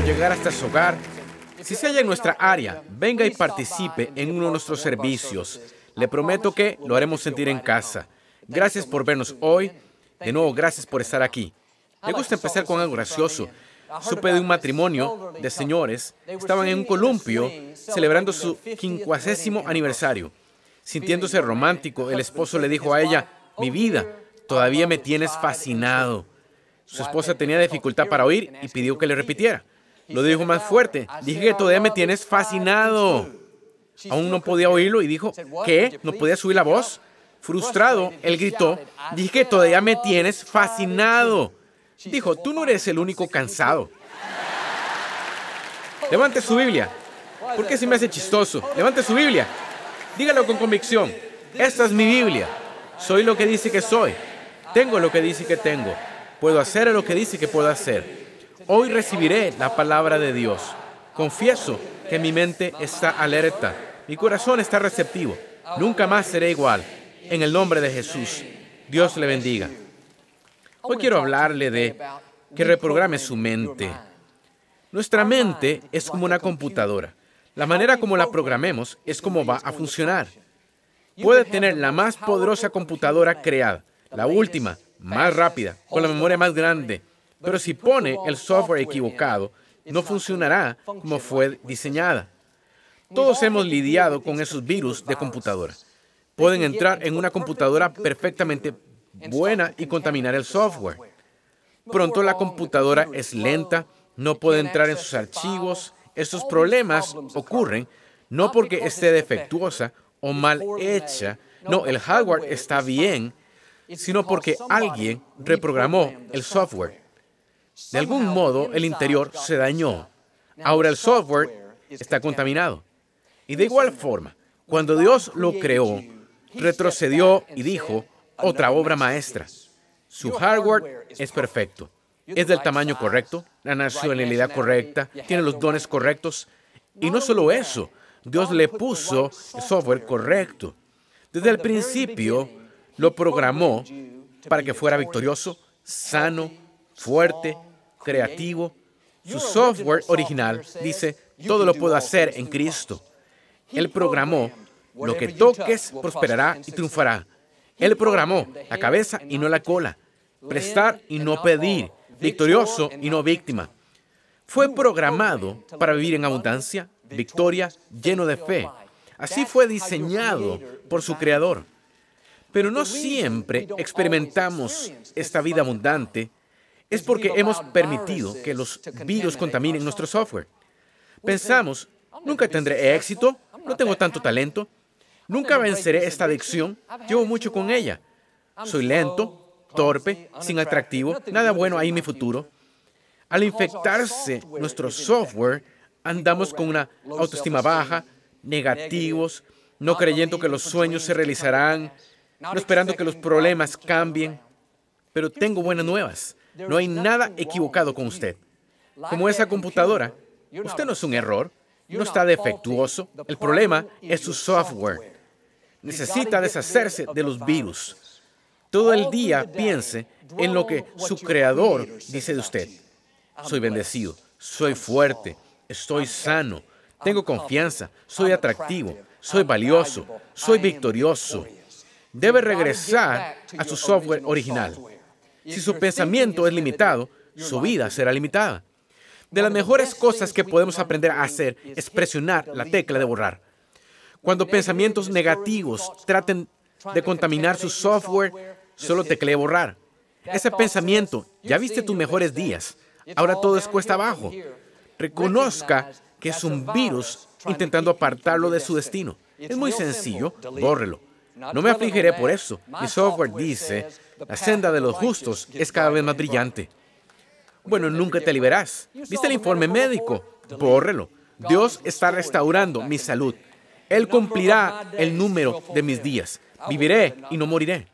llegar hasta su hogar. Si se halla en nuestra área, venga y participe en uno de nuestros servicios. Le prometo que lo haremos sentir en casa. Gracias por vernos hoy. De nuevo, gracias por estar aquí. Me gusta empezar con algo gracioso. Supe de un matrimonio de señores. Estaban en un columpio celebrando su quincuagésimo aniversario. Sintiéndose romántico, el esposo le dijo a ella, mi vida, todavía me tienes fascinado. Su esposa tenía dificultad para oír y pidió que le repitiera. Lo dijo más fuerte. Dije que todavía me tienes fascinado. Aún no podía oírlo y dijo, ¿qué? ¿No podía subir la voz? Frustrado, él gritó, dije que todavía me tienes fascinado. Dijo, tú no eres el único cansado. Levante su Biblia. ¿Por qué se me hace chistoso? Levante su Biblia. Dígalo con convicción. Esta es mi Biblia. Soy lo que dice que soy. Tengo lo que dice que tengo. Puedo hacer lo que dice que puedo hacer. Hoy recibiré la palabra de Dios. Confieso que mi mente está alerta. Mi corazón está receptivo. Nunca más seré igual. En el nombre de Jesús. Dios le bendiga. Hoy quiero hablarle de que reprograme su mente. Nuestra mente es como una computadora. La manera como la programemos es como va a funcionar. Puede tener la más poderosa computadora creada, la última, más rápida, con la memoria más grande. Pero si pone el software equivocado, no funcionará como fue diseñada. Todos hemos lidiado con esos virus de computadora. Pueden entrar en una computadora perfectamente buena y contaminar el software. Pronto la computadora es lenta, no puede entrar en sus archivos. Estos problemas ocurren no porque esté defectuosa o mal hecha, no, el hardware está bien, sino porque alguien reprogramó el software. De algún modo el interior se dañó. Ahora el software está contaminado. Y de igual forma, cuando Dios lo creó, retrocedió y dijo, otra obra maestra. Su hardware es perfecto. Es del tamaño correcto, la nacionalidad correcta, tiene los dones correctos. Y no solo eso, Dios le puso el software correcto. Desde el principio, lo programó para que fuera victorioso, sano, fuerte, creativo. Su software original dice, todo lo puedo hacer en Cristo. Él programó, lo que toques prosperará y triunfará. Él programó la cabeza y no la cola, prestar y no pedir, victorioso y no víctima. Fue programado para vivir en abundancia, victoria, lleno de fe. Así fue diseñado por su creador. Pero no siempre experimentamos esta vida abundante. Es porque hemos permitido que los virus contaminen nuestro software. Pensamos, nunca tendré éxito, no tengo tanto talento, nunca venceré esta adicción, llevo mucho con ella. Soy lento, torpe, sin atractivo, nada bueno hay en mi futuro. Al infectarse nuestro software, andamos con una autoestima baja, negativos, no creyendo que los sueños se realizarán, no esperando que los problemas cambien. Pero tengo buenas nuevas. No hay nada equivocado con usted. Como esa computadora, usted no es un error, no está defectuoso. El problema es su software. Necesita deshacerse de los virus. Todo el día piense en lo que su creador dice de usted. Soy bendecido, soy fuerte, estoy sano, tengo confianza, soy atractivo, soy valioso, soy victorioso. debe regresar a su software original. Si su pensamiento es limitado, su vida será limitada. De las mejores cosas que podemos aprender a hacer es presionar la tecla de borrar. Cuando pensamientos negativos traten de contaminar su software, solo teclee borrar. Ese pensamiento, ya viste tus mejores días, ahora todo es cuesta abajo. Reconozca que es un virus intentando apartarlo de su destino. Es muy sencillo, bórrelo. No me afligiré por eso. Mi software dice, la senda de los justos es cada vez más brillante. Bueno, nunca te liberás. ¿Viste el informe médico? Bórrelo. Dios está restaurando mi salud. Él cumplirá el número de mis días. Viviré y no moriré.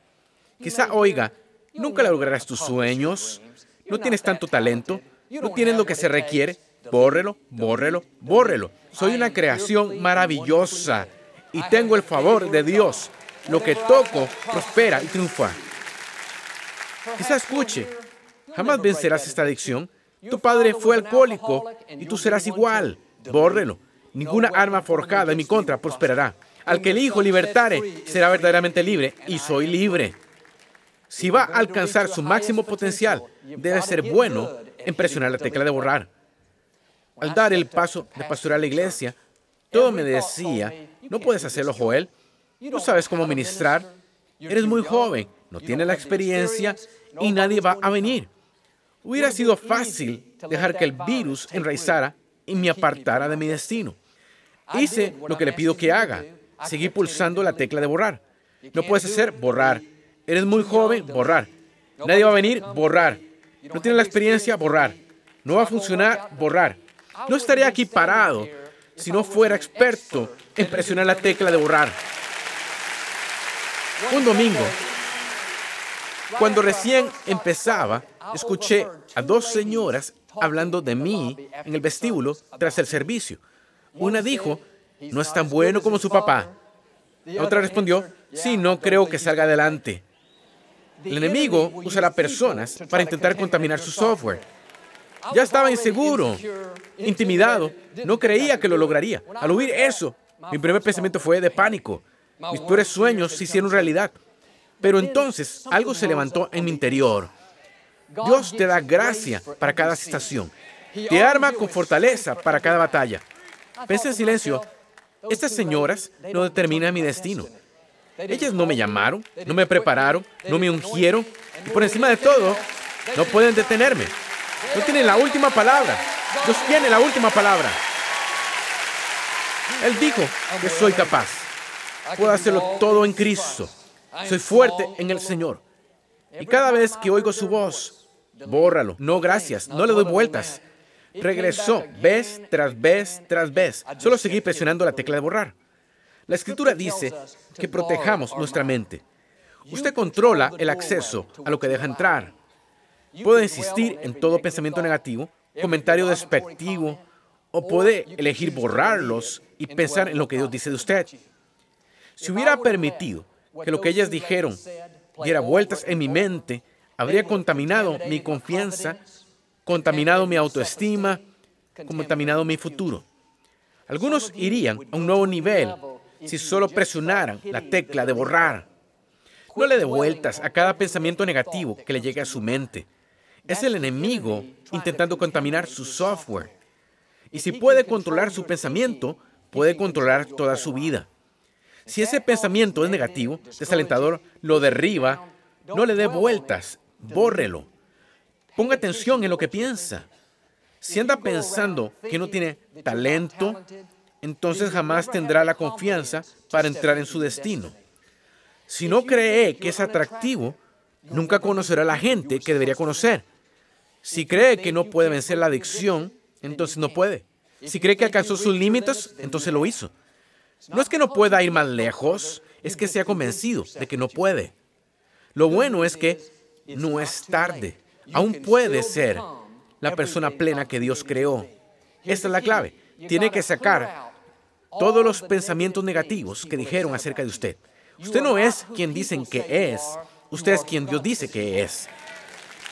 Quizá oiga, nunca lograrás tus sueños. No tienes tanto talento. No tienes lo que se requiere. Bórrelo, bórrelo, bórrelo. Soy una creación maravillosa y tengo el favor de Dios lo que toco prospera y triunfa. Quizá escuche, jamás vencerás esta adicción. Tu padre fue alcohólico y tú serás igual. Bórrelo. Ninguna arma forjada en mi contra prosperará. Al que el Hijo libertare será verdaderamente libre y soy libre. Si va a alcanzar su máximo potencial, debe ser bueno en presionar la tecla de borrar. Al dar el paso de pastorear la iglesia, todo me decía, no puedes hacerlo, Joel. No sabes cómo ministrar. Eres muy joven, no tienes la experiencia y nadie va a venir. Hubiera sido fácil dejar que el virus enraizara y me apartara de mi destino. Hice lo que le pido que haga. Seguí pulsando la tecla de borrar. No puedes hacer borrar. Eres muy joven, borrar. Nadie va a venir, borrar. No tienes la experiencia, borrar. No va a funcionar, borrar. No estaría aquí parado si no fuera experto en presionar la tecla de borrar. Un domingo, cuando recién empezaba, escuché a dos señoras hablando de mí en el vestíbulo tras el servicio. Una dijo, no es tan bueno como su papá. La otra respondió, sí, no creo que salga adelante. El enemigo usará personas para intentar contaminar su software. Ya estaba inseguro, intimidado, no creía que lo lograría. Al oír eso, mi primer pensamiento fue de pánico. Mis peores sueños se hicieron realidad. Pero entonces algo se levantó en mi interior. Dios te da gracia para cada situación. Te arma con fortaleza para cada batalla. Pensé en silencio. Estas señoras no determinan mi destino. Ellas no me llamaron, no me prepararon, no me ungieron. Y por encima de todo, no pueden detenerme. No tienen la última palabra. Dios tiene la última palabra. Él dijo que soy capaz. Puedo hacerlo todo en Cristo. Soy fuerte en el Señor. Y cada vez que oigo su voz, bórralo. No, gracias. No le doy vueltas. Regresó vez tras vez tras vez. Solo seguí presionando la tecla de borrar. La escritura dice que protejamos nuestra mente. Usted controla el acceso a lo que deja entrar. Puede insistir en todo pensamiento negativo, comentario despectivo, o puede elegir borrarlos y pensar en lo que Dios dice de usted. Si hubiera permitido que lo que ellas dijeron diera vueltas en mi mente, habría contaminado mi confianza, contaminado mi autoestima, contaminado mi futuro. Algunos irían a un nuevo nivel si solo presionaran la tecla de borrar. No le dé vueltas a cada pensamiento negativo que le llegue a su mente. Es el enemigo intentando contaminar su software. Y si puede controlar su pensamiento, puede controlar toda su vida. Si ese pensamiento es negativo, desalentador, lo derriba, no le dé vueltas, bórrelo. Ponga atención en lo que piensa. Si anda pensando que no tiene talento, entonces jamás tendrá la confianza para entrar en su destino. Si no cree que es atractivo, nunca conocerá a la gente que debería conocer. Si cree que no puede vencer la adicción, entonces no puede. Si cree que alcanzó sus límites, entonces lo hizo. No es que no pueda ir más lejos, es que se ha convencido de que no puede. Lo bueno es que no es tarde. Aún puede ser la persona plena que Dios creó. Esta es la clave. Tiene que sacar todos los pensamientos negativos que dijeron acerca de usted. Usted no es quien dicen que es. Usted es quien Dios dice que es.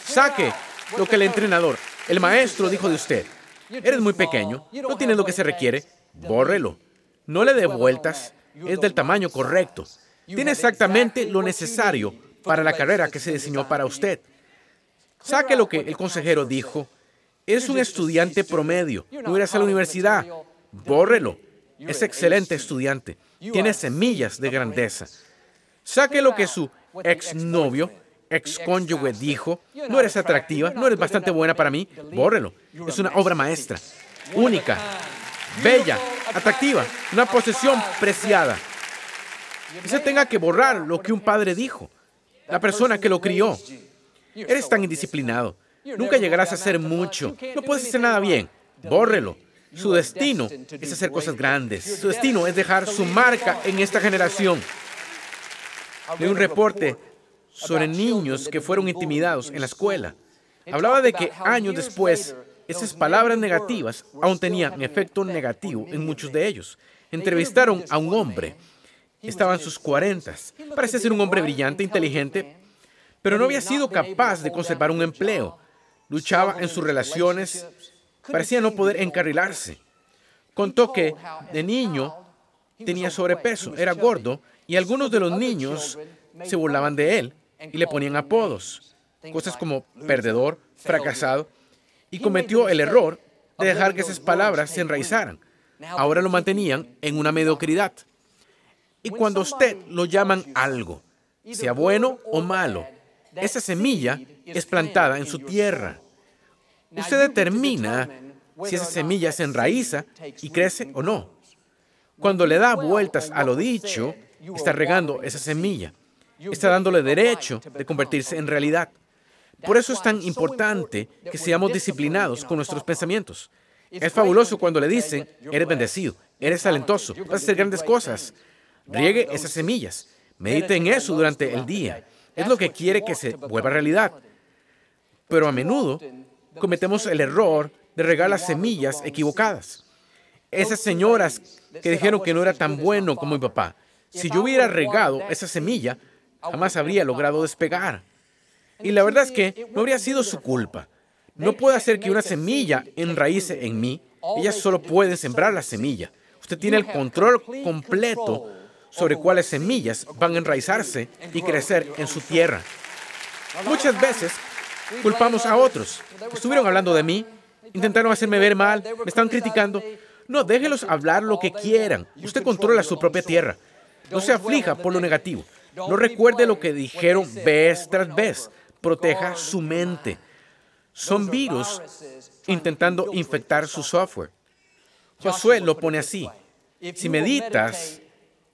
Saque lo que el entrenador, el maestro dijo de usted. Eres muy pequeño, no tienes lo que se requiere, bórrelo. No le dé vueltas, es del tamaño correcto. Tiene exactamente lo necesario para la carrera que se diseñó para usted. Saque lo que el consejero dijo. Es un estudiante promedio. No irás a la universidad. Bórrelo. Es excelente estudiante. Tiene semillas de grandeza. Saque lo que su exnovio, excónyuge dijo. No eres atractiva, no eres bastante buena para mí. Bórrelo. Es una obra maestra. Única. Bella. Atractiva. Una posesión preciada. se tenga que borrar lo que un padre dijo. La persona que lo crió. Eres tan indisciplinado. Nunca llegarás a hacer mucho. No puedes hacer nada bien. Bórrelo. Su destino es hacer cosas grandes. Su destino es dejar su marca en esta generación. De un reporte sobre niños que fueron intimidados en la escuela. Hablaba de que años después esas palabras negativas aún tenían efecto negativo en muchos de ellos. Entrevistaron a un hombre. Estaba en sus cuarentas. Parece ser un hombre brillante, inteligente, pero no había sido capaz de conservar un empleo. luchaba en sus relaciones, parecía no poder encarrilarse. Contó que de niño tenía sobrepeso, era gordo, y algunos de los niños se burlaban de él y le ponían apodos, cosas como perdedor, fracasado, y cometió el error de dejar que esas palabras se enraizaran. Ahora lo mantenían en una mediocridad. Y cuando usted lo llaman algo, sea bueno o malo, esa semilla es plantada en su tierra. Usted determina si esa semilla se enraiza y crece o no. Cuando le da vueltas a lo dicho, está regando esa semilla. Está dándole derecho de convertirse en realidad. Por eso es tan importante que seamos disciplinados con nuestros pensamientos. Es fabuloso cuando le dicen, eres bendecido, eres talentoso, vas a hacer grandes cosas. Riegue esas semillas. Medite en eso durante el día. Es lo que quiere que se vuelva realidad. Pero a menudo cometemos el error de regar las semillas equivocadas. Esas señoras que dijeron que no era tan bueno como mi papá. Si yo hubiera regado esa semilla, jamás habría logrado despegar. Y la verdad es que no habría sido su culpa. No puede hacer que una semilla enraíce en mí. Ellas solo pueden sembrar la semilla. Usted tiene el control completo sobre cuáles semillas van a enraizarse y crecer en su tierra. Muchas veces culpamos a otros. Estuvieron hablando de mí, intentaron hacerme ver mal, me están criticando. No, déjelos hablar lo que quieran. Usted controla su propia tierra. No se aflija por lo negativo. No recuerde lo que dijeron vez tras vez. Proteja su mente. Son virus intentando infectar su software. Josué lo pone así. Si meditas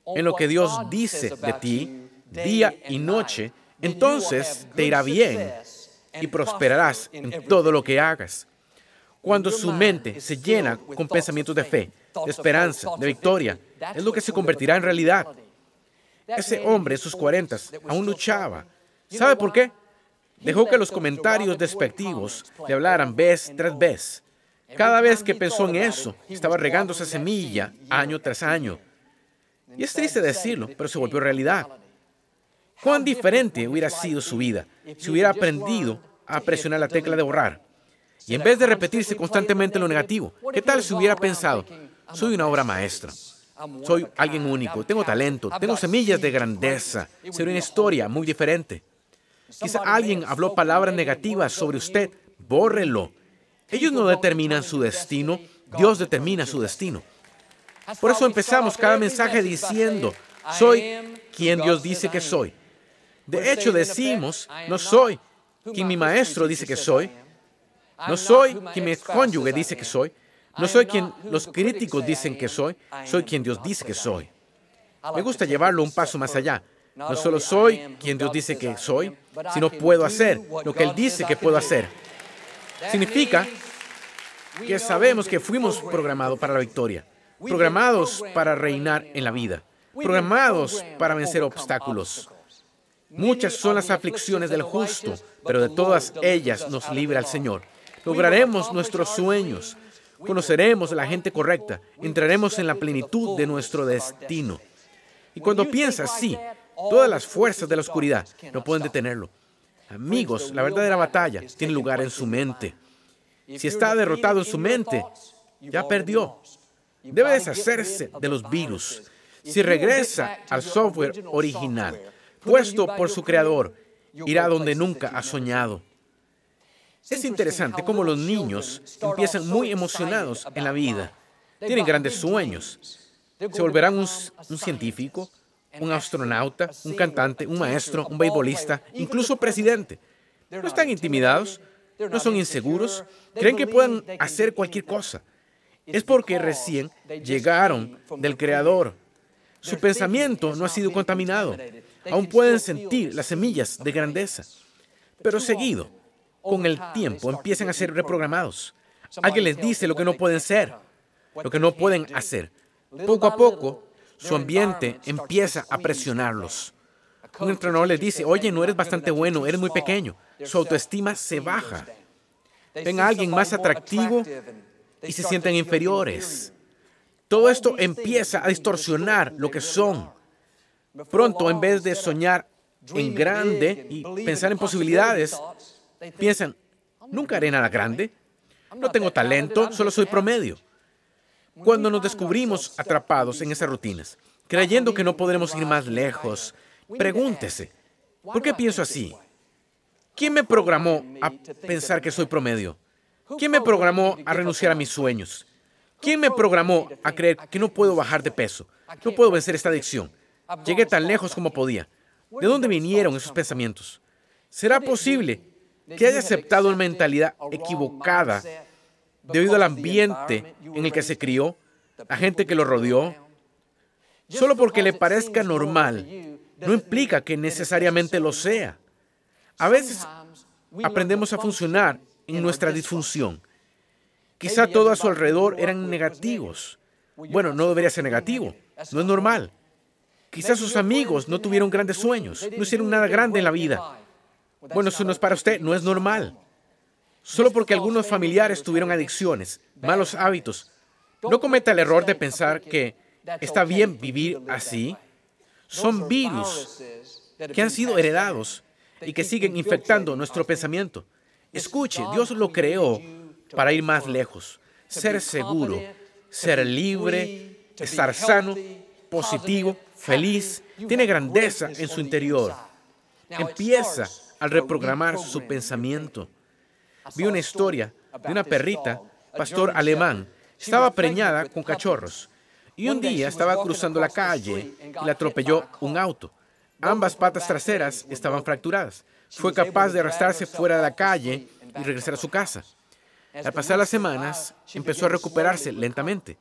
en lo que Dios dice de ti día y noche, entonces te irá bien y prosperarás en todo lo que hagas. Cuando su mente se llena con pensamientos de fe, de esperanza, de victoria, es lo que se convertirá en realidad. Ese hombre en sus cuarentas aún luchaba. ¿Sabe por qué? Dejó que los comentarios despectivos le hablaran vez tras vez. Cada vez que pensó en eso, estaba regando esa semilla año tras año. Y es triste decirlo, pero se volvió realidad. ¿Cuán diferente hubiera sido su vida si hubiera aprendido a presionar la tecla de borrar? Y en vez de repetirse constantemente lo negativo, ¿qué tal si hubiera pensado, soy una obra maestra? Soy alguien único, tengo talento, tengo semillas de grandeza. Sería una historia muy diferente. Quizá alguien habló palabras negativas sobre usted, bórrelo. Ellos no determinan su destino, Dios determina su destino. Por eso empezamos cada mensaje diciendo, soy quien Dios dice que soy. De hecho, decimos, no soy quien mi maestro dice que soy, no soy quien mi cónyuge dice que soy, no soy quien los críticos dicen que soy, soy quien Dios dice que soy. Me gusta llevarlo un paso más allá. No solo soy quien Dios dice que soy, sino puedo hacer lo que Él dice que puedo hacer. Significa que sabemos que fuimos programados para la victoria programados para reinar en la vida, programados para vencer obstáculos. Muchas son las aflicciones del justo, pero de todas ellas nos libra el Señor. Lograremos nuestros sueños, conoceremos a la gente correcta, entraremos en la plenitud de nuestro destino. Y cuando piensa así, todas las fuerzas de la oscuridad no pueden detenerlo. Amigos, la verdadera batalla tiene lugar en su mente. Si está derrotado en su mente, ya perdió. Debe deshacerse de los virus. Si regresa al software original, puesto por su creador, irá donde nunca ha soñado. Es interesante cómo los niños empiezan muy emocionados en la vida. Tienen grandes sueños. Se volverán un, científico, un astronauta, un cantante, un maestro, un beisbolista, incluso presidente. No están intimidados, no son inseguros, creen que pueden hacer cualquier cosa es porque recién llegaron del Creador. Su pensamiento no ha sido contaminado. Aún pueden sentir las semillas de grandeza. Pero seguido, con el tiempo, empiezan a ser reprogramados. Alguien les dice lo que no pueden ser, lo que no pueden hacer. Poco a poco, su ambiente empieza a presionarlos. Un entrenador les dice, oye, no eres bastante bueno, eres muy pequeño. Su autoestima se baja. Ven a alguien más atractivo y se sienten inferiores. Todo esto empieza a distorsionar lo que son. Pronto, en vez de soñar en grande y pensar en posibilidades, piensan, Nunca haré nada grande. No tengo talento, solo soy promedio. Cuando nos descubrimos atrapados en esas rutinas, creyendo que no podremos ir más lejos, pregúntese, ¿por qué pienso así? ¿Quién me programó a pensar que soy promedio? ¿Quién me programó a renunciar a mis sueños? ¿Quién me programó a creer que no puedo bajar de peso? No puedo vencer esta adicción. Llegué tan lejos como podía. ¿De dónde vinieron esos pensamientos? ¿Será posible que haya aceptado una mentalidad equivocada debido al ambiente en el que se crió, a gente que lo rodeó? Solo porque le parezca normal no implica que necesariamente lo sea. A veces aprendemos a funcionar en nuestra disfunción. Quizá todo a su alrededor eran negativos. Bueno, no debería ser negativo, no es normal. Quizá sus amigos no tuvieron grandes sueños, no hicieron nada grande en la vida. Bueno, eso no es para usted, no es normal. Solo porque algunos familiares tuvieron adicciones, malos hábitos. No cometa el error de pensar que está bien vivir así. Son virus que han sido heredados y que siguen infectando nuestro pensamiento. Escuche, Dios lo creó para ir más lejos, ser seguro, ser libre, estar sano, positivo, feliz, tiene grandeza en su interior. Empieza al reprogramar su pensamiento. Vi una historia de una perrita, pastor alemán, estaba preñada con cachorros. Y un día estaba cruzando la calle y la atropelló un auto. Ambas patas traseras estaban fracturadas. Fue capaz de arrastrarse fuera de la calle y regresar a su casa. Al pasar las semanas, empezó a recuperarse lentamente.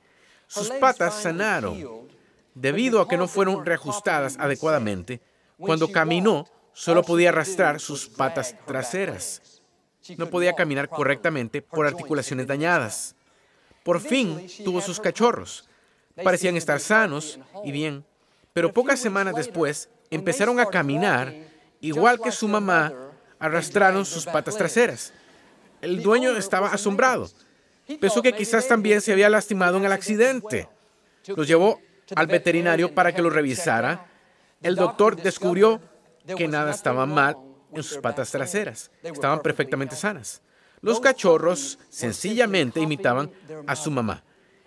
Sus patas sanaron. Debido a que no fueron reajustadas adecuadamente, cuando caminó, solo podía arrastrar sus patas traseras. No podía caminar correctamente por articulaciones dañadas. Por fin tuvo sus cachorros. Parecían estar sanos y bien, pero pocas semanas después empezaron a caminar igual que su mamá, arrastraron sus patas traseras. El dueño estaba asombrado. Pensó que quizás también se había lastimado en el accidente. Los llevó al veterinario para que lo revisara. El doctor descubrió que nada estaba mal en sus patas traseras. Estaban perfectamente sanas. Los cachorros sencillamente imitaban a su mamá.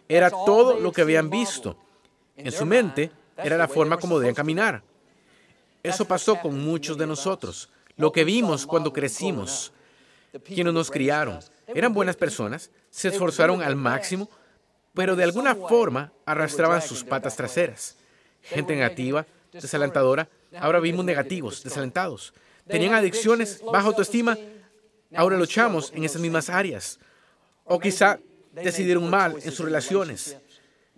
Era todo lo que habían visto. En su mente era la forma como debían caminar. Eso pasó con muchos de nosotros. Lo que vimos cuando crecimos, quienes nos criaron, eran buenas personas, se esforzaron al máximo, pero de alguna forma arrastraban sus patas traseras. Gente negativa, desalentadora, ahora vimos negativos, desalentados. Tenían adicciones, baja autoestima, ahora luchamos en esas mismas áreas. O quizá decidieron mal en sus relaciones,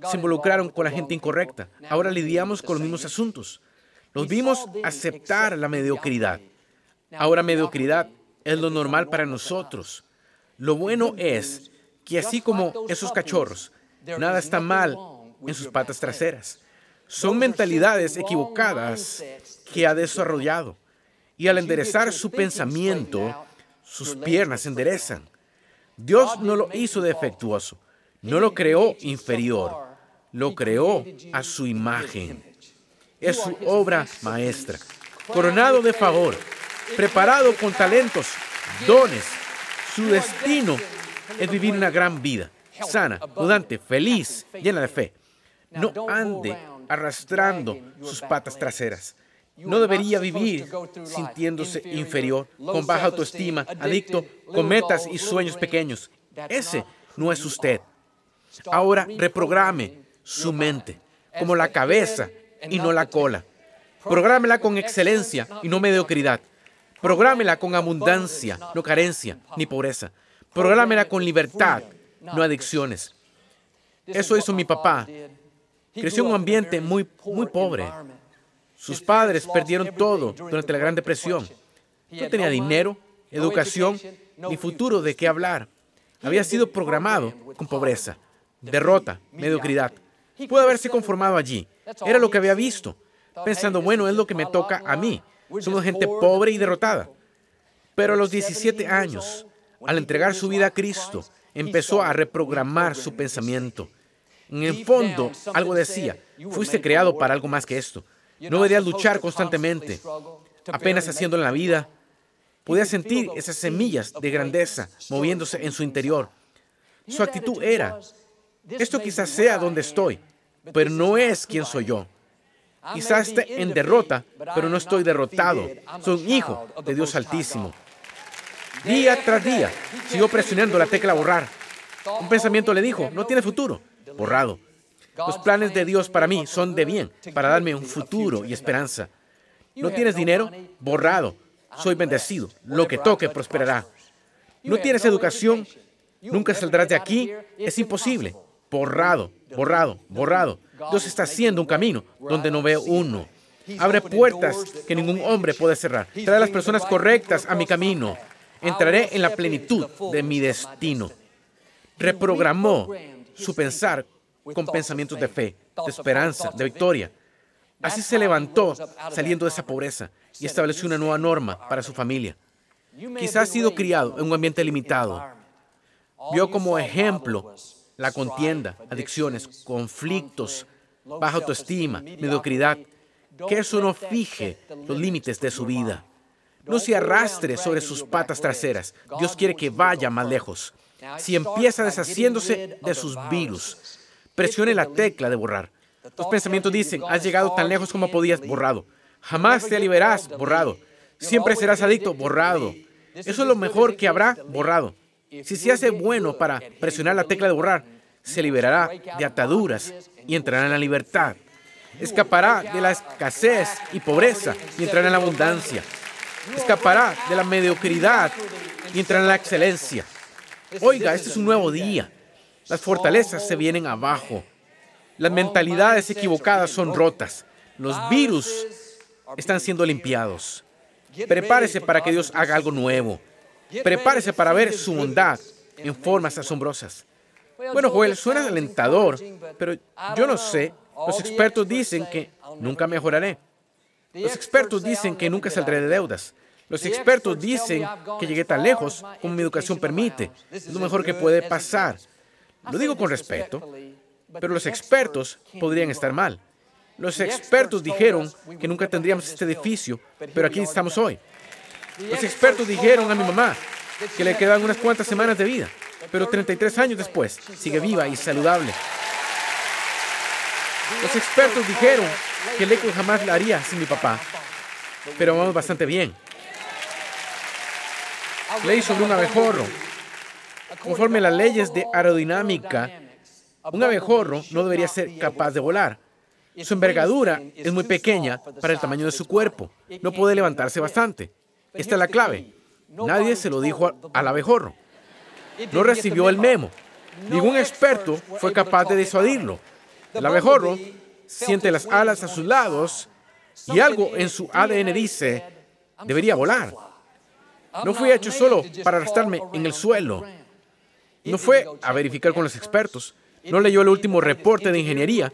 se involucraron con la gente incorrecta, ahora lidiamos con los mismos asuntos. Los vimos aceptar la mediocridad. Ahora mediocridad es lo normal para nosotros. Lo bueno es que así como esos cachorros, nada está mal en sus patas traseras. Son mentalidades equivocadas que ha desarrollado. Y al enderezar su pensamiento, sus piernas se enderezan. Dios no lo hizo defectuoso, no lo creó inferior, lo creó a su imagen es su obra maestra. Coronado de favor, preparado con talentos, dones, su destino es vivir una gran vida, sana, prudente, feliz, llena de fe. No ande arrastrando sus patas traseras. No debería vivir sintiéndose inferior, con baja autoestima, adicto, con metas y sueños pequeños. Ese no es usted. Ahora reprograme su mente como la cabeza y no la cola. Prográmela con excelencia y no mediocridad. Prográmela con abundancia, no carencia ni pobreza. Prográmela con libertad, no adicciones. Eso hizo mi papá. Creció en un ambiente muy, muy pobre. Sus padres perdieron todo durante la Gran Depresión. No tenía dinero, educación ni futuro de qué hablar. Había sido programado con pobreza, derrota, mediocridad. Pudo haberse conformado allí. Era lo que había visto, pensando, bueno, es lo que me toca a mí. Somos gente pobre y derrotada. Pero a los 17 años, al entregar su vida a Cristo, empezó a reprogramar su pensamiento. En el fondo, algo decía, fuiste creado para algo más que esto. No deberías luchar constantemente, apenas haciéndolo en la vida. Podía sentir esas semillas de grandeza moviéndose en su interior. Su actitud era, esto quizás sea donde estoy, pero no es quien soy yo. Quizás esté en derrota, pero no estoy derrotado. Soy un hijo de Dios Altísimo. Día tras día, siguió presionando la tecla borrar. Un pensamiento le dijo, no tiene futuro. Borrado. Los planes de Dios para mí son de bien, para darme un futuro y esperanza. ¿No tienes dinero? Borrado. Soy bendecido. Lo que toque prosperará. ¿No tienes educación? Nunca saldrás de aquí. Es imposible. Borrado, borrado, borrado. Dios está haciendo un camino donde no veo uno. Abre puertas que ningún hombre puede cerrar. Trae a las personas correctas a mi camino. Entraré en la plenitud de mi destino. Reprogramó su pensar con pensamientos de fe, de esperanza, de victoria. Así se levantó saliendo de esa pobreza y estableció una nueva norma para su familia. Quizás ha sido criado en un ambiente limitado. Vio como ejemplo la contienda, adicciones, conflictos, baja autoestima, mediocridad. Que eso no fije los límites de su vida. No se arrastre sobre sus patas traseras. Dios quiere que vaya más lejos. Si empieza deshaciéndose de sus virus, presione la tecla de borrar. Los pensamientos dicen, has llegado tan lejos como podías, borrado. Jamás te liberarás, borrado. Siempre serás adicto, borrado. Eso es lo mejor que habrá, borrado. Si se hace bueno para presionar la tecla de borrar, se liberará de ataduras y entrará en la libertad. Escapará de la escasez y pobreza y entrará en la abundancia. Escapará de la mediocridad y entrará en la excelencia. Oiga, este es un nuevo día. Las fortalezas se vienen abajo. Las mentalidades equivocadas son rotas. Los virus están siendo limpiados. Prepárese para que Dios haga algo nuevo. Prepárese para ver su bondad en formas asombrosas. Bueno, Joel, suena alentador, pero yo no sé. Los expertos dicen que nunca mejoraré. Los expertos dicen que nunca saldré de deudas. Los expertos dicen que llegué tan lejos como mi educación permite. Es lo mejor que puede pasar. Lo digo con respeto, pero los expertos podrían estar mal. Los expertos dijeron que nunca tendríamos este edificio, pero aquí estamos hoy. Los expertos dijeron a mi mamá que le quedan unas cuantas semanas de vida, pero 33 años después sigue viva y saludable. Los expertos dijeron que Leco jamás la haría sin mi papá, pero vamos bastante bien. Leí sobre un abejorro. Conforme a las leyes de aerodinámica, un abejorro no debería ser capaz de volar. Su envergadura es muy pequeña para el tamaño de su cuerpo. No puede levantarse bastante. Esta es la clave. Nadie se lo dijo al abejorro. No recibió el memo. Ningún experto fue capaz de disuadirlo. El abejorro siente las alas a sus lados y algo en su ADN dice, debería volar. No fui hecho solo para arrastrarme en el suelo. No fue a verificar con los expertos. No leyó el último reporte de ingeniería.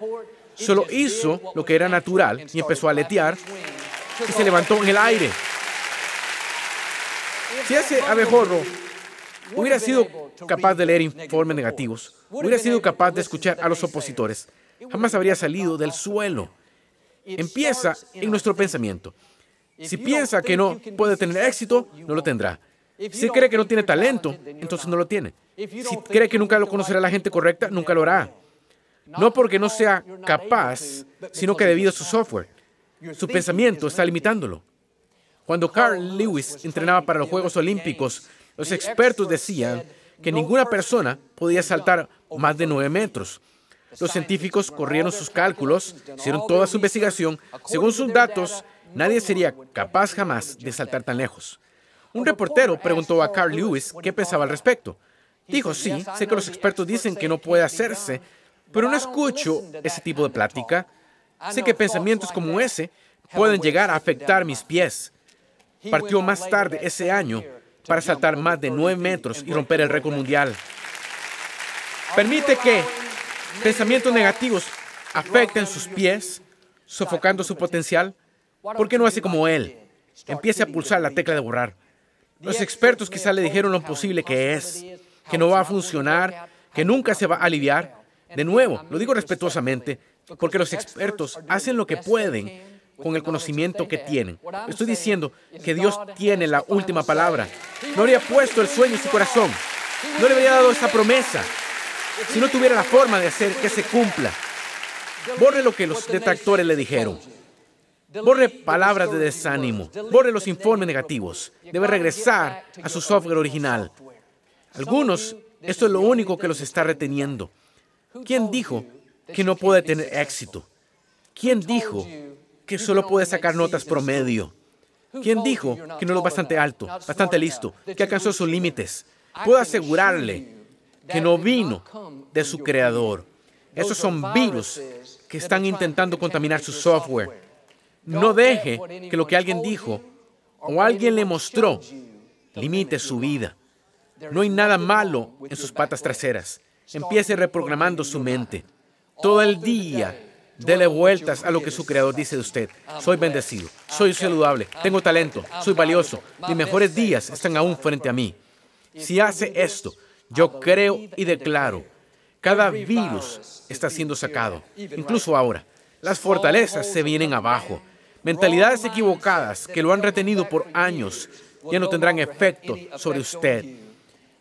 Solo hizo lo que era natural y empezó a aletear y se levantó en el aire. Si ese abejorro hubiera sido capaz de leer informes negativos, hubiera sido capaz de escuchar a los opositores, jamás habría salido del suelo. Empieza en nuestro pensamiento. Si piensa que no puede tener éxito, no lo tendrá. Si cree que no tiene talento, entonces no lo tiene. Si cree que nunca lo conocerá la gente correcta, nunca lo hará. No porque no sea capaz, sino que debido a su software. Su pensamiento está limitándolo. Cuando Carl Lewis entrenaba para los Juegos Olímpicos, los expertos decían que ninguna persona podía saltar más de nueve metros. Los científicos corrieron sus cálculos, hicieron toda su investigación. Según sus datos, nadie sería capaz jamás de saltar tan lejos. Un reportero preguntó a Carl Lewis qué pensaba al respecto. Dijo, sí, sé que los expertos dicen que no puede hacerse, pero no escucho ese tipo de plática. Sé que pensamientos como ese pueden llegar a afectar mis pies. Partió más tarde ese año para saltar más de nueve metros y romper el récord mundial. Permite que pensamientos negativos afecten sus pies, sofocando su potencial. ¿Por qué no hace como él? Empiece a pulsar la tecla de borrar. Los expertos quizá le dijeron lo imposible que es, que no va a funcionar, que nunca se va a aliviar. De nuevo, lo digo respetuosamente, porque los expertos hacen lo que pueden con el conocimiento que tienen. Estoy diciendo que Dios tiene la última palabra. No habría puesto el sueño en su corazón. No le habría dado esa promesa si no tuviera la forma de hacer que se cumpla. Borre lo que los detractores le dijeron. Borre palabras de desánimo. Borre los informes negativos. Debe regresar a su software original. Algunos, esto es lo único que los está reteniendo. ¿Quién dijo que no puede tener éxito? ¿Quién dijo que solo puede sacar notas promedio? ¿Quién dijo que no es bastante alto, bastante listo, que alcanzó sus límites? Puedo asegurarle que no vino de su creador. Esos son virus que están intentando contaminar su software. No deje que lo que alguien dijo o alguien le mostró limite su vida. No hay nada malo en sus patas traseras. Empiece reprogramando su mente. Todo el día, dele vueltas a lo que su creador dice de usted. Soy bendecido, soy saludable, tengo talento, soy valioso. Mis mejores días están aún frente a mí. Si hace esto, yo creo y declaro, cada virus está siendo sacado, incluso ahora. Las fortalezas se vienen abajo. Mentalidades equivocadas que lo han retenido por años ya no tendrán efecto sobre usted.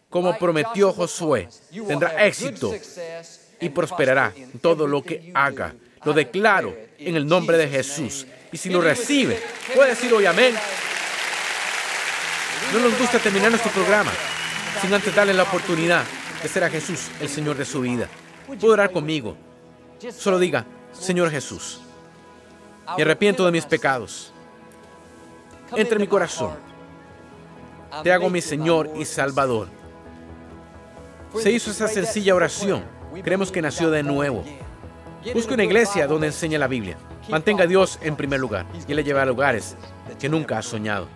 Como prometió Josué, tendrá éxito y prosperará en todo lo que haga. Lo declaro en el nombre de Jesús. Y si lo recibe, puede decir hoy amén. No nos gusta terminar nuestro programa sin antes darle la oportunidad de ser a Jesús el Señor de su vida. Puede orar conmigo. Solo diga, Señor Jesús, me arrepiento de mis pecados. Entra en mi corazón. Te hago mi Señor y Salvador. Se hizo esa sencilla oración. Creemos que nació de nuevo. Busque una iglesia donde enseñe la Biblia. Mantenga a Dios en primer lugar y le lleve a lugares que nunca ha soñado.